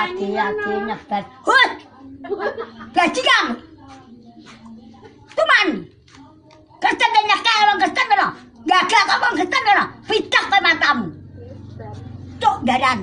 hati-hati nyebat. Hut! Bajingan! Tuman! Kristen dan nyakai orang Kristen benar. Gagak kok orang Kristen benar. Pitak ke matamu. Cuk dadan.